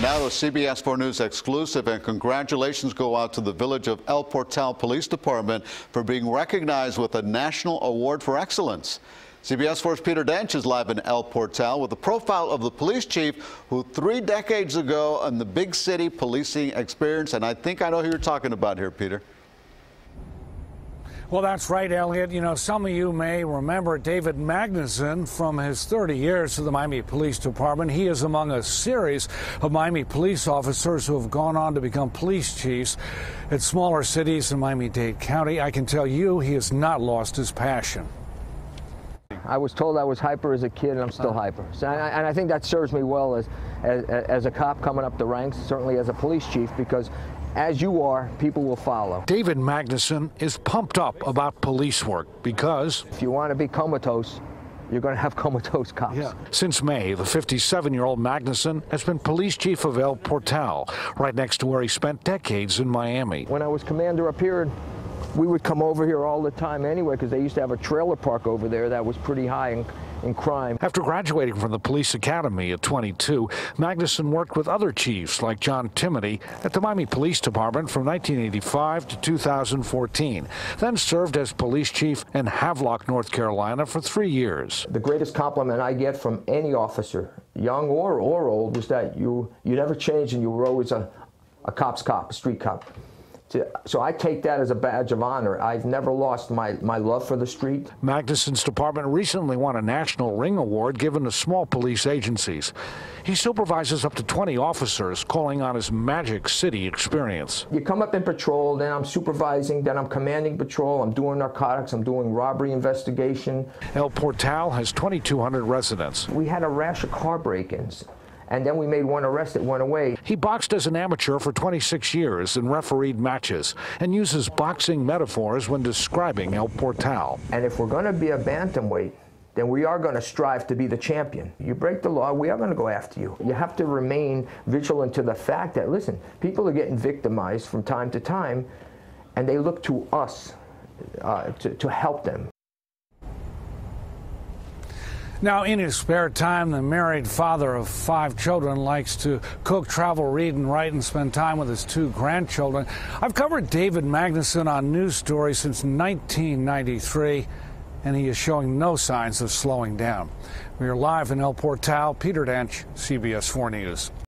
now, a CBS 4 News exclusive, and congratulations go out to the village of El Portal Police Department for being recognized with a National Award for Excellence. CBS 4's Peter D'Oench is live in El Portal with a profile of the police chief who three decades ago in the big city policing experience, and I think I know who you're talking about here, Peter. Well, that's right, Elliot. You know, some of you may remember David Magnusson from his 30 years to the Miami Police Department. He is among a series of Miami police officers who have gone on to become police chiefs at smaller cities in Miami-Dade County. I can tell you he has not lost his passion. I was told I was hyper as a kid, and I'm still uh. hyper. So, and, I, and I think that serves me well as, as, as a cop coming up the ranks, certainly as a police chief, because as you are, people will follow. David Magnusson is pumped up about police work because if you want to be comatose, you're going to have comatose cops. Yeah. Since May, the 57-year-old Magnusson has been police chief of El Portal, right next to where he spent decades in Miami. When I was commander up here, we would come over here all the time anyway because they used to have a trailer park over there that was pretty high in, in crime. After graduating from the police academy at 22, Magnusson worked with other chiefs like John Timoney at the Miami Police Department from 1985 to 2014, then served as police chief in Havelock, North Carolina for three years. The greatest compliment I get from any officer, young or, or old, is that you, you never change and you were always a, a cop's cop, a street cop so I take that as a badge of honor. I've never lost my, my love for the street. Magnusson's department recently won a National Ring Award given to small police agencies. He supervises up to 20 officers, calling on his Magic City experience. You come up in patrol, then I'm supervising, then I'm commanding patrol, I'm doing narcotics, I'm doing robbery investigation. El Portal has 2,200 residents. We had a rash of car break-ins and then we made one arrest that went away. He boxed as an amateur for 26 years and refereed matches and uses boxing metaphors when describing El Portal. And if we're going to be a bantamweight, then we are going to strive to be the champion. You break the law, we are going to go after you. You have to remain vigilant to the fact that, listen, people are getting victimized from time to time, and they look to us uh, to, to help them. Now, in his spare time, the married father of five children likes to cook, travel, read, and write, and spend time with his two grandchildren. I've covered David Magnusson on news stories since 1993, and he is showing no signs of slowing down. We are live in El Portal. Peter D'Oench, CBS 4 News.